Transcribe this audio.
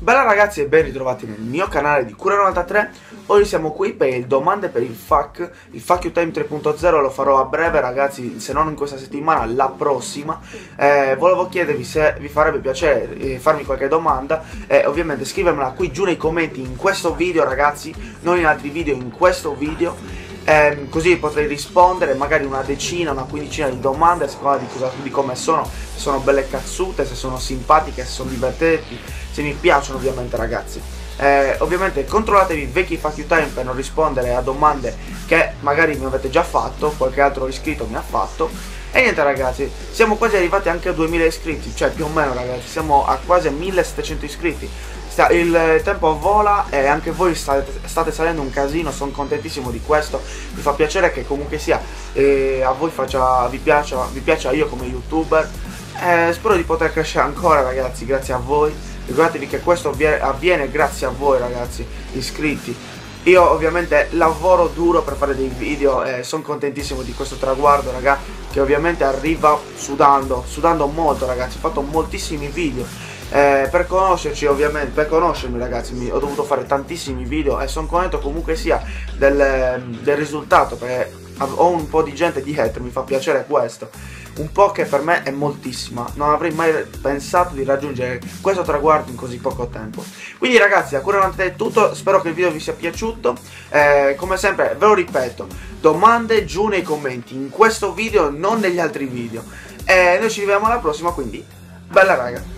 Bella ragazzi e ben ritrovati nel mio canale di Cura93 Oggi siamo qui per il domande per il FAQ Il FAQ You Time 3.0 lo farò a breve ragazzi Se non in questa settimana, la prossima. Eh, Volevo chiedervi se vi farebbe piacere eh, farmi qualche domanda. E ovviamente scrivermela qui giù nei commenti in questo video ragazzi Non in altri video, in questo video eh, così potrei rispondere magari una decina, una quindicina di domande a seconda di, cosa, di come sono, se sono belle cazzute, se sono simpatiche, se sono divertenti, se mi piacciono ovviamente ragazzi. Eh, ovviamente controllatevi vecchi fuck time per non rispondere a domande che magari mi avete già fatto, qualche altro iscritto mi ha fatto. E niente ragazzi, siamo quasi arrivati anche a 2000 iscritti, cioè più o meno ragazzi, siamo a quasi a 1700 iscritti il tempo vola e anche voi state, state salendo un casino, sono contentissimo di questo, mi fa piacere che comunque sia eh, a voi faccia, vi, piaccia, vi piaccia io come youtuber, eh, spero di poter crescere ancora ragazzi, grazie a voi, ricordatevi che questo avviene grazie a voi ragazzi, iscritti, io ovviamente lavoro duro per fare dei video e sono contentissimo di questo traguardo raga che ovviamente arriva sudando, sudando molto ragazzi, ho fatto moltissimi video eh, per conoscerci ovviamente, per conoscermi ragazzi mi, ho dovuto fare tantissimi video e sono contento comunque sia del, del risultato perché ho un po' di gente dietro, mi fa piacere questo un po' che per me è moltissima, non avrei mai pensato di raggiungere questo traguardo in così poco tempo. Quindi ragazzi, a cura è tutto, spero che il video vi sia piaciuto, eh, come sempre ve lo ripeto, domande giù nei commenti, in questo video, non negli altri video. E noi ci vediamo alla prossima, quindi bella raga!